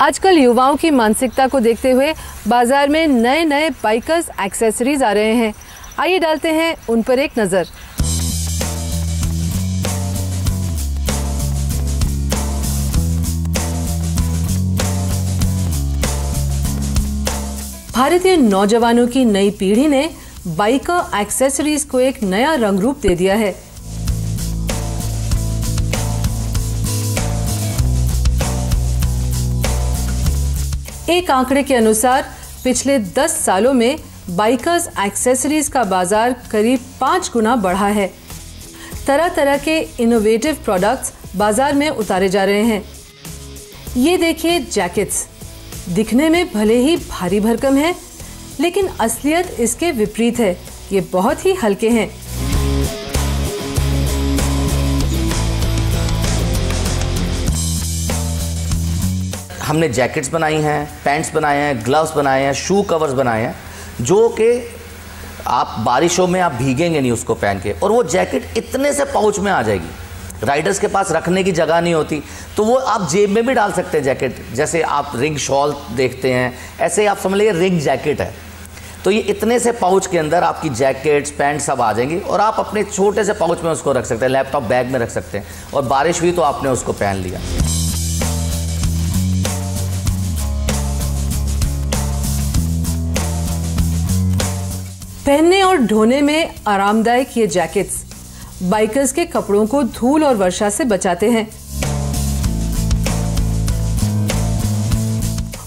आजकल युवाओं की मानसिकता को देखते हुए बाज़ार में नए नए बाइकर्स एक्सेसरीज आ रहे हैं। आइए डालते हैं उन पर एक नज़र। भारतीय नौजवानों की नई पीढ़ी ने बाइकर एक्सेसरीज को एक नया रंग रूप दे दिया है। एक आंकड़े के अनुसार, पिछले 10 सालों में बाइकर्स एक्सेसरीज का बाज़ार करीब पाँच गुना बढ़ा है। तरह तरह के इनोवेटिव प्रोडक्ट्स बाज़ार में उतारे जा रहे हैं। ये देखिए जैकेट्स दिखने में भले ही भारी भरकम है, लेकिन असलियत इसके विपरीत है। ये बहुत ही हल्के हैं। हमने जैकेट्स बनाई हैं पैंट्स बनाए हैं ग्लव्स बनाए हैं शू कवर्स बनाए हैं, जो कि आप बारिशों में आप भीगेंगे नहीं उसको पहन के। और वो जैकेट इतने से पाउच में आ जाएगी। राइडर्स के पास रखने की जगह नहीं होती। तो वो आप जेब में भी डाल सकते हैं जैकेट जैसे आप रिंग शॉल देखते हैं, ऐसे आप समझ लीजिए रिंग जैकेट है। तो ये इतने से पाउच के अंदर आपकी जैकेट्स पैंट सब आ जाएँगी और आप अपने छोटे से पाउच में उसको रख सकते हैं लैपटॉप बैग में रख सकते हैं। और बारिश हुई तो आपने उसको पहन लिया। पहनने और ढोने में आरामदायक ये जैकेट्स बाइकर्स के कपड़ों को धूल और वर्षा से बचाते हैं।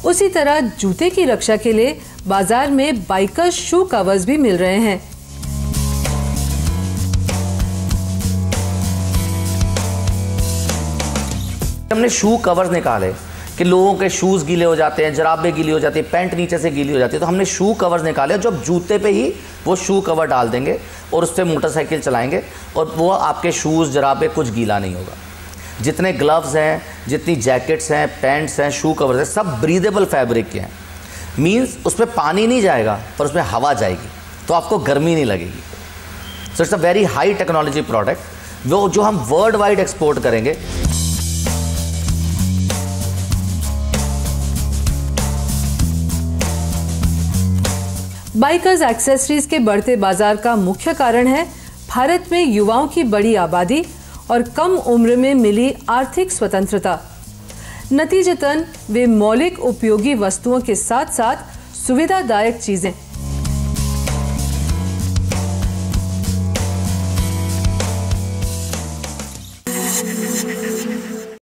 उसी तरह जूते की रक्षा के लिए बाज़ार में बाइकर शू कवर्स भी मिल रहे हैं। हमने शू कवर्स निकाले। कि लोगों के शूज़ गीले हो जाते हैं, जराबे गीली हो जाती है पैंट नीचे से गीली हो जाती है तो हमने शू कवर्स निकाले, जो जूते पे ही वो शू कवर डाल देंगे और उस पर मोटरसाइकिल चलाएँगे और वो आपके शूज़ जराबे कुछ गीला नहीं होगा। जितने ग्लव्स हैं, जितनी जैकेट्स हैं पैंट्स हैं शू कवर्स हैं, सब ब्रीदेबल फैब्रिक के हैं। मीन्स उसमें पानी नहीं जाएगा, पर उसमें हवा जाएगी तो आपको गर्मी नहीं लगेगी। So it's a very high technology product वो जो हम वर्ल्ड वाइड एक्सपोर्ट करेंगे। बाइकर्स एक्सेसरीज के बढ़ते बाज़ार का मुख्य कारण है भारत में युवाओं की बड़ी आबादी और कम उम्र में मिली आर्थिक स्वतंत्रता। नतीजतन, वे मौलिक उपयोगी वस्तुओं के साथ साथ सुविधादायक चीज़ें।